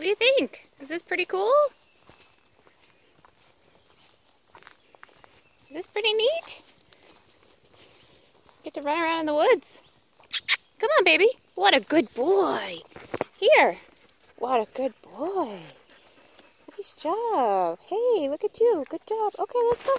What do you think? Is this pretty cool? Is this pretty neat? Get to run around in the woods. Come on, baby. What a good boy. Here. What a good boy. Nice job. Hey, look at you. Good job. Okay, let's go.